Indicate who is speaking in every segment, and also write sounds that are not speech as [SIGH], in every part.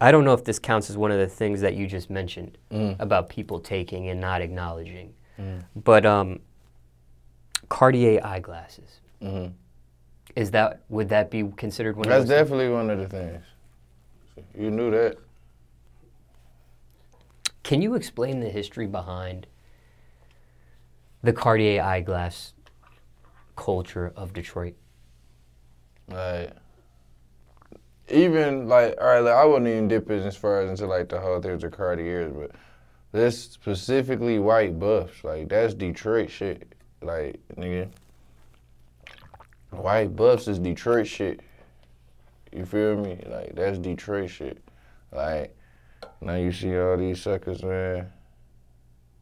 Speaker 1: I don't know if this counts as one of the things that you just mentioned
Speaker 2: Mm.
Speaker 1: about people taking and not acknowledging, but um, Cartier eyeglasses.
Speaker 2: Mhm.
Speaker 1: Is that would that be considered one
Speaker 2: That's definitely one of the things. You knew that.
Speaker 1: Can you explain the history behind the Cartier eyeglass culture of Detroit?
Speaker 2: Like, even like, all right, like, I wouldn't even dip it as far as into like the whole thing of Cartiers, but this specifically white buffs, like that's Detroit shit. Like, nigga, white buffs is Detroit shit. You feel me? Like that's Detroit shit. Like now you see all these suckers, man.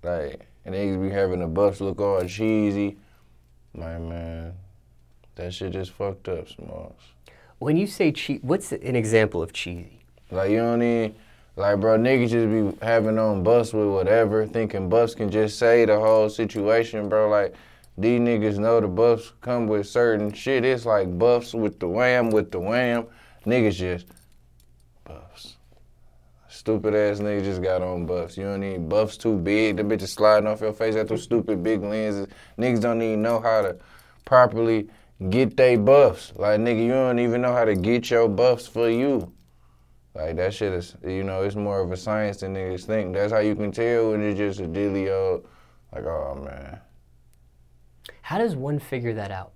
Speaker 2: Like and they be having the buffs look all cheesy. My man, that shit just fucked up, Smallz.
Speaker 1: When you say cheese, what's an example of cheesy?
Speaker 2: Like you don't need, like bro, niggas just be having on buffs with whatever, thinking buffs can just say the whole situation, bro. Like these niggas know the buffs come with certain shit. It's like buffs with the wham with the wham. Niggas just buffs. Stupid ass niggas just got on buffs. You don't need buffs too big. The bitches sliding off your face. Got those stupid big lenses. Niggas don't even know how to properly get they buffs. Like nigga, you don't even know how to get your buffs for you. Like that shit is, you know, it's more of a science than niggas think. That's how you can tell when it's just a old, like, oh man,
Speaker 1: How does one figure that out?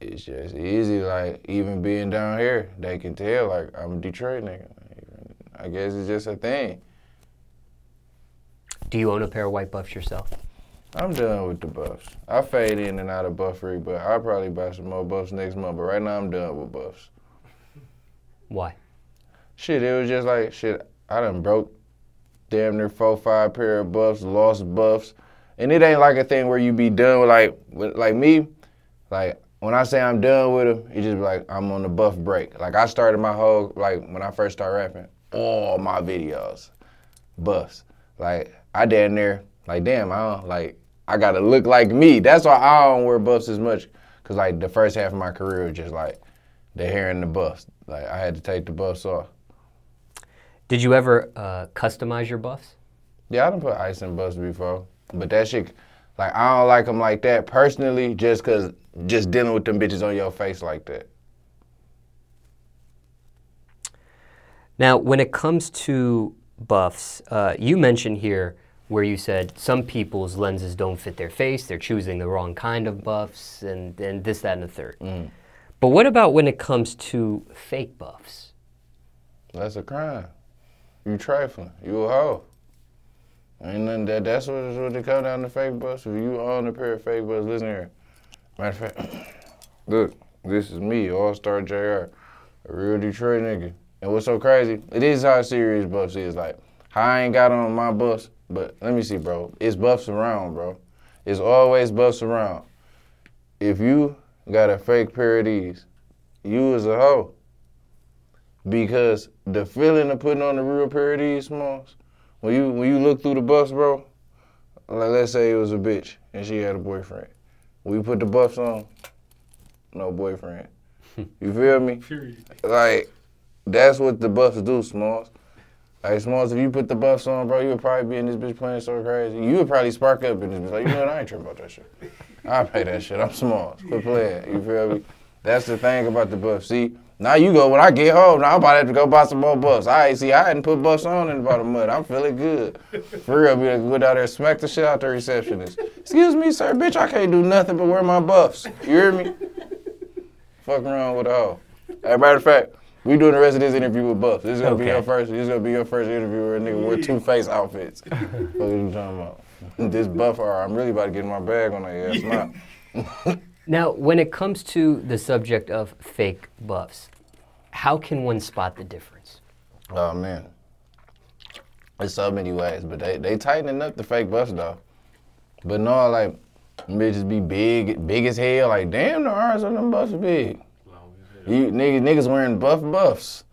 Speaker 2: it's just easy. Like even being down here, they can tell. Like I'm a Detroit nigga. I guess it's just a thing.
Speaker 1: Do you own a pair of white buffs yourself?
Speaker 2: I'm done with the buffs. I fade in and out of buffery, but I'll probably buy some more buffs next month. But right now I'm done with buffs.
Speaker 1: Why?
Speaker 2: Shit, it was just like shit. I done broke damn near four, five pair of buffs, lost buffs, and it ain't like a thing where you be done with like, with, like me. Like when I say I'm done with them, it just be like I'm on the buff break. Like I started my whole like when I first started rapping, all my videos, buffs. Like I damn near like damn I don't like I gotta look like me. That's why I don't wear buffs as much, cause like the first half of my career was just like the hair and the buffs. Like I had to take the buffs off.
Speaker 1: Did you ever uh, customize your buffs?
Speaker 2: Yeah, I done put ice in buffs before, but that shit, like I don't like them like that personally, just cause just dealing with them bitches on your face like that.
Speaker 1: Now, when it comes to buffs, uh, you mentioned here where you said some people's lenses don't fit their face, they're choosing the wrong kind of buffs, and, and this, that, and the third. Mm. But what about when it comes to fake buffs?
Speaker 2: That's a crime. You trifling. You a hoe. Ain't nothing that. That's what it's what they come down to fake buffs. If you own a pair of fake buffs, listen here. Matter of fact, [COUGHS] look, this is me, Allstar JR., a real Detroit nigga. And what's so crazy? It is how serious buffs is. Like, I ain't got on my buffs, but let me see, bro. It's buffs around, bro. It's always buffs around. If you got a fake pair of these, you is a hoe. Because the feeling of putting on the real pair of these smalls, when you when you look through the buffs, bro, like let's say it was a bitch and she had a boyfriend. We put the buffs on, no boyfriend. [LAUGHS] You feel me?
Speaker 3: Period.
Speaker 2: Like, that's what the buffs do, Smallz. Like, Smallz, if you put the buffs on, bro, you would probably be in this bitch playing so crazy. You would probably spark up in this bitch. Like, you know what? I ain't tripping about that shit. I pay that shit. I'm Smallz. Quit playing. You feel me? That's the thing about the buffs. See, now you go, when I get home, now I'm about to have to go buy some more buffs. Right, see, I hadn't put buffs on in about a month. I'm feeling good. For real, be like, go down there smack the shit out the receptionist. Excuse me, sir, bitch, I can't do nothing but wear my buffs. You hear me? Fuck around with a hoe. As a matter of fact, we doing the rest of this interview with Buff. This is gonna be your first. This is gonna be your first interview where a nigga wear two face outfits. what are you talking about? this Buff, or I'm really about to get my bag on that ass now. [LAUGHS]
Speaker 1: Now, when it comes to the subject of fake buffs, how can one spot the difference?
Speaker 2: Oh man, there's so many ways, but they they tightening up the fake Buffs though. But no, like bitches be big, big as hell. Like damn, the arms on them Buffs are big.
Speaker 3: Long as hell.
Speaker 2: You niggas, niggas wearing buff buffs.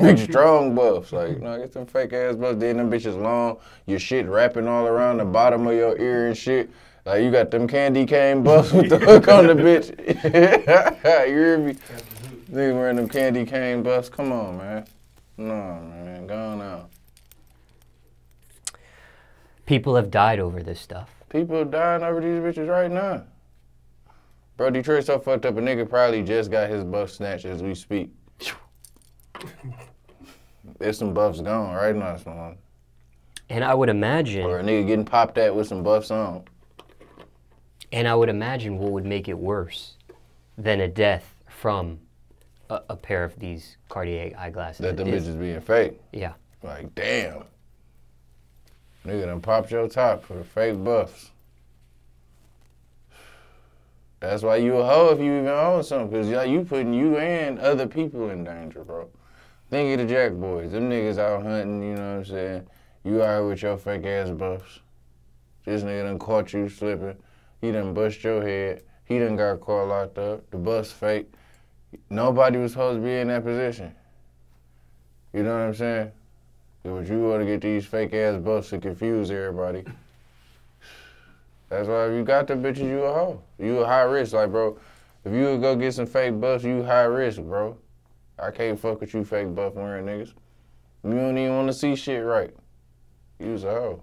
Speaker 2: Big [LAUGHS] [LAUGHS] strong buffs. Like, no, get them fake ass buffs. Then them bitches long. Your shit wrapping all around the bottom of your ear and shit. Like you got them candy cane buffs with the [LAUGHS] hook on the bitch. you hear me? Niggas wearing them candy cane buffs. Come on, man. No, man, go on now.
Speaker 1: People have died over this stuff.
Speaker 2: People are dying over these bitches right now. Bro, Detroit so fucked up. A nigga probably just got his buff snatched as we speak. There's some buffs gone right now, son.
Speaker 1: And I would imagine,
Speaker 2: Or a nigga getting popped at with some buffs on.
Speaker 1: and I would imagine what would make it worse than a death from a, a pair of these Cartier eyeglasses.
Speaker 2: That them
Speaker 1: is-
Speaker 2: bitches being fake.
Speaker 1: Yeah.
Speaker 2: Like, damn. Nigga done popped your top for the fake buffs. That's why you a hoe if you even own something, cause y'all, you putting you and other people in danger, bro. Think of the Jack boys. Them niggas out hunting, you know what I'm saying? You out here with your fake ass buffs. This nigga done caught you slipping. He done bust your head. He done got caught locked up. The bus fake. Nobody was supposed to be in that position. You know what I'm saying? But you want to get these fake ass buffs to confuse everybody. That's why if you got the bitches, you a hoe. You a high risk. Like, bro, if you go get some fake buffs, you high risk, bro. I can't fuck with you fake buff wearing niggas. You don't even want to see shit right. You was a hoe.